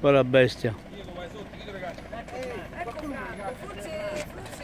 Guarda la bestia. Ecco forse, forse